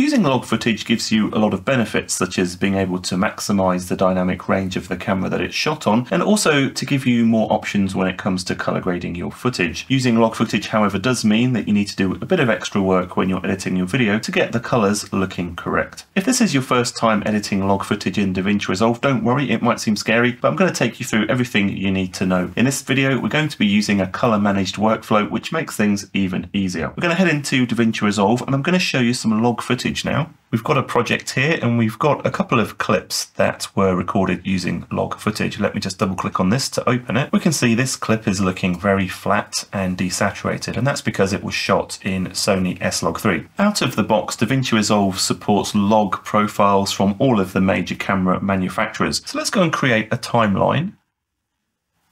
Using log footage gives you a lot of benefits, such as being able to maximize the dynamic range of the camera that it's shot on, and also to give you more options when it comes to color grading your footage. Using log footage, however, does mean that you need to do a bit of extra work when you're editing your video to get the colors looking correct. If this is your first time editing log footage in DaVinci Resolve, don't worry, it might seem scary, but I'm going to take you through everything you need to know. In this video, we're going to be using a color managed workflow, which makes things even easier. We're going to head into DaVinci Resolve, and I'm going to show you some log footage footage now. We've got a project here and we've got a couple of clips that were recorded using log footage. Let me just double click on this to open it. We can see this clip is looking very flat and desaturated and that's because it was shot in Sony S-Log3. Out of the box, DaVinci Resolve supports log profiles from all of the major camera manufacturers. So let's go and create a timeline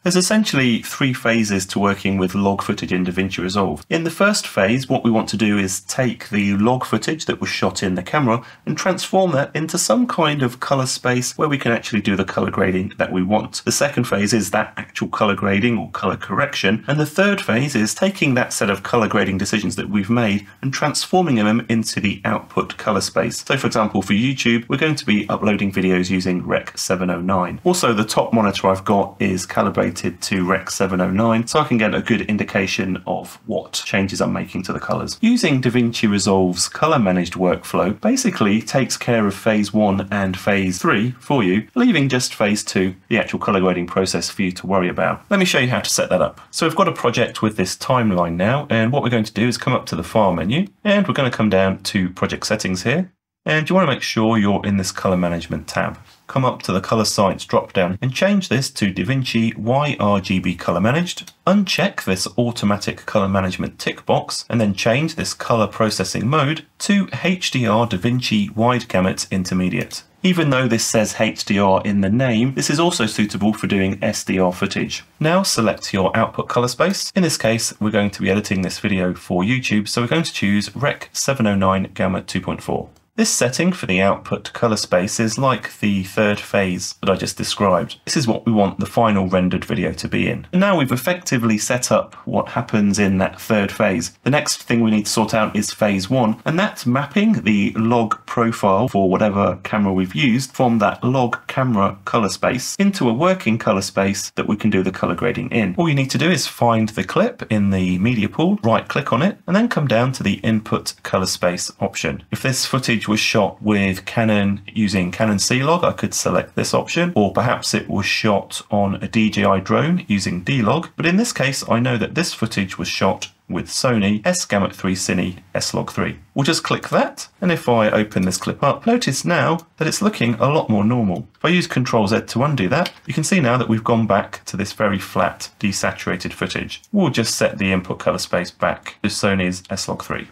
there's essentially three phases to working with log footage in DaVinci Resolve. In the first phase, what we want to do is take the log footage that was shot in the camera and transform that into some kind of color space where we can actually do the color grading that we want. The second phase is that actual color grading or color correction. And the third phase is taking that set of color grading decisions that we've made and transforming them into the output color space. So for example, for YouTube, we're going to be uploading videos using Rec 709. Also, the top monitor I've got is calibrated to Rec 709 so I can get a good indication of what changes I'm making to the colors. Using DaVinci Resolve's color managed workflow basically takes care of phase one and phase three for you, leaving just phase two, the actual color grading process for you to worry about. Let me show you how to set that up. So we've got a project with this timeline now, and what we're going to do is come up to the file menu, and we're going to come down to project settings here, and you want to make sure you're in this color management tab come up to the color science drop down and change this to DaVinci YRGB color managed. Uncheck this automatic color management tick box and then change this color processing mode to HDR DaVinci wide gamut intermediate. Even though this says HDR in the name, this is also suitable for doing SDR footage. Now select your output color space. In this case, we're going to be editing this video for YouTube, so we're going to choose Rec 709 Gamma 2.4. This setting for the output color space is like the third phase that I just described. This is what we want the final rendered video to be in. And now we've effectively set up what happens in that third phase. The next thing we need to sort out is phase one, and that's mapping the log profile for whatever camera we've used from that log camera color space into a working color space that we can do the color grading in. All you need to do is find the clip in the media pool, right click on it, and then come down to the input color space option. If this footage was shot with Canon using Canon C-Log, I could select this option, or perhaps it was shot on a DJI drone using D-Log. But in this case, I know that this footage was shot with Sony S-Gamut 3 Cine S-Log 3. We'll just click that, and if I open this clip up, notice now that it's looking a lot more normal. If I use Ctrl Z to undo that, you can see now that we've gone back to this very flat, desaturated footage. We'll just set the input color space back to Sony's S-Log 3.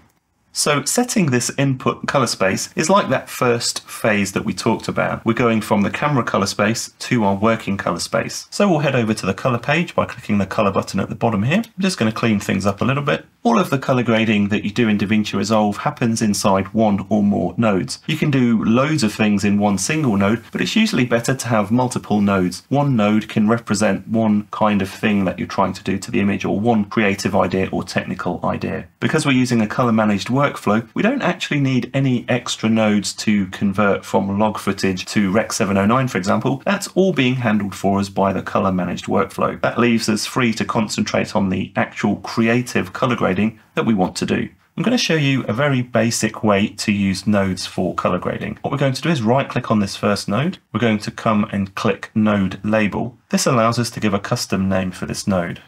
So setting this input color space is like that first phase that we talked about. We're going from the camera color space to our working color space. So we'll head over to the color page by clicking the color button at the bottom here. I'm just going to clean things up a little bit. All of the color grading that you do in DaVinci Resolve happens inside one or more nodes. You can do loads of things in one single node, but it's usually better to have multiple nodes. One node can represent one kind of thing that you're trying to do to the image or one creative idea or technical idea. Because we're using a color managed workflow, we don't actually need any extra nodes to convert from log footage to Rec 709, for example. That's all being handled for us by the color managed workflow. That leaves us free to concentrate on the actual creative color grading that we want to do. I'm going to show you a very basic way to use nodes for color grading. What we're going to do is right click on this first node. We're going to come and click node label. This allows us to give a custom name for this node.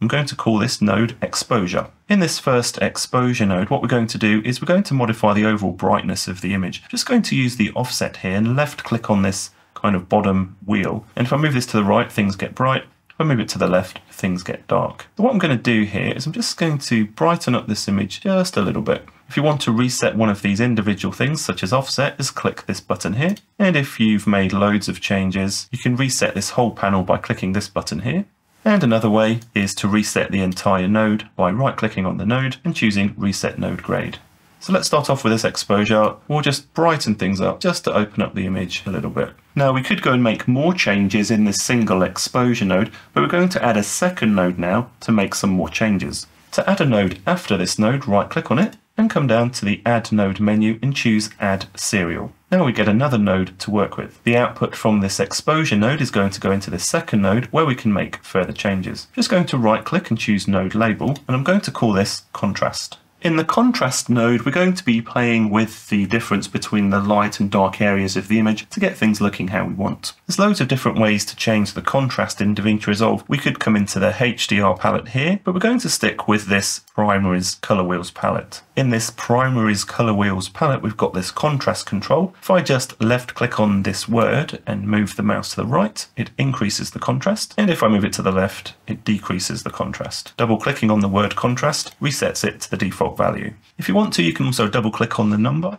I'm going to call this node exposure. In this first exposure node, what we're going to do is we're going to modify the overall brightness of the image. I'm just going to use the offset here and left click on this kind of bottom wheel. And if I move this to the right, things get bright. If I move it to the left, things get dark. So what I'm going to do here is I'm just going to brighten up this image just a little bit. If you want to reset one of these individual things, such as offset, just click this button here. And if you've made loads of changes, you can reset this whole panel by clicking this button here. And another way is to reset the entire node by right-clicking on the node and choosing Reset Node Grade. So let's start off with this exposure. We'll just brighten things up just to open up the image a little bit. Now we could go and make more changes in this single exposure node, but we're going to add a second node now to make some more changes. To add a node after this node, right click on it and come down to the Add Node menu and choose Add Serial. Now we get another node to work with. The output from this exposure node is going to go into this second node where we can make further changes. Just going to right click and choose Node Label, and I'm going to call this Contrast. In the contrast node, we're going to be playing with the difference between the light and dark areas of the image to get things looking how we want. There's loads of different ways to change the contrast in DaVinci Resolve. We could come into the HDR palette here, but we're going to stick with this Primaries Color Wheels palette. In this Primaries Color Wheels palette, we've got this contrast control. If I just left click on this word and move the mouse to the right, it increases the contrast. And if I move it to the left, it decreases the contrast. Double clicking on the word contrast resets it to the default value. If you want to, you can also double click on the number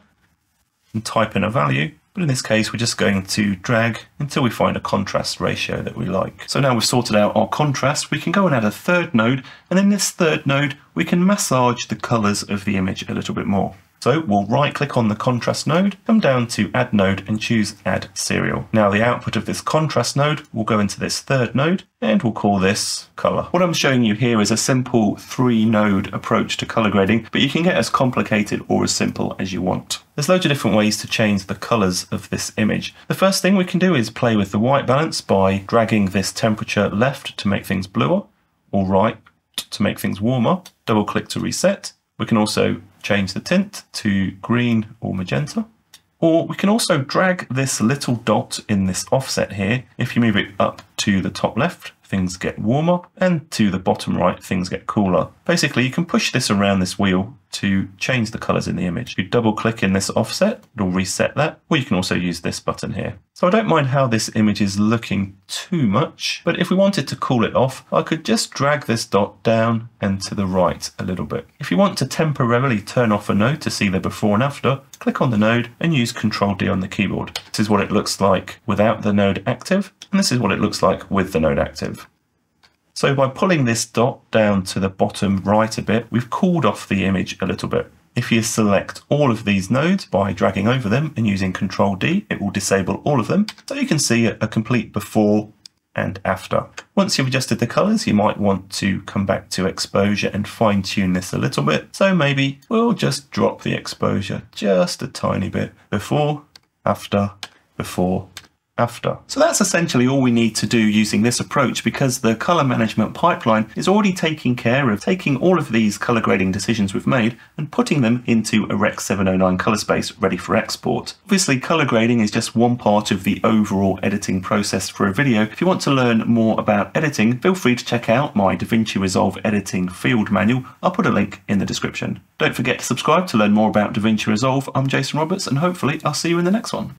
and type in a value. But in this case, we're just going to drag until we find a contrast ratio that we like. So now we've sorted out our contrast, we can go and add a third node. And in this third node, we can massage the colors of the image a little bit more. So we'll right click on the contrast node, come down to add node and choose add serial. Now the output of this contrast node will go into this third node and we'll call this color. What I'm showing you here is a simple three node approach to color grading, but you can get as complicated or as simple as you want. There's loads of different ways to change the colors of this image. The first thing we can do is play with the white balance by dragging this temperature left to make things bluer or right to make things warmer. Double click to reset. We can also change the tint to green or magenta. Or we can also drag this little dot in this offset here. If you move it up to the top left, things get warmer, and to the bottom right, things get cooler. Basically, you can push this around this wheel to change the colors in the image. You double click in this offset, it'll reset that, or you can also use this button here. So I don't mind how this image is looking too much, but if we wanted to cool it off, I could just drag this dot down and to the right a little bit. If you want to temporarily turn off a node to see the before and after, click on the node and use Control D on the keyboard. This is what it looks like without the node active, and this is what it looks like with the node active. So by pulling this dot down to the bottom right a bit, we've cooled off the image a little bit. If you select all of these nodes by dragging over them and using Control D, it will disable all of them. So you can see a complete before and after. Once you've adjusted the colors, you might want to come back to exposure and fine tune this a little bit. So maybe we'll just drop the exposure just a tiny bit before, after, before, after. So that's essentially all we need to do using this approach because the color management pipeline is already taking care of taking all of these color grading decisions we've made and putting them into a Rec 709 color space ready for export. Obviously color grading is just one part of the overall editing process for a video. If you want to learn more about editing, feel free to check out my DaVinci Resolve editing field manual. I'll put a link in the description. Don't forget to subscribe to learn more about DaVinci Resolve. I'm Jason Roberts and hopefully I'll see you in the next one.